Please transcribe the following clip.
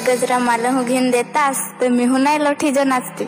गजरा मला हो घेऊन देतास तर मी हो लोठी जो नाचते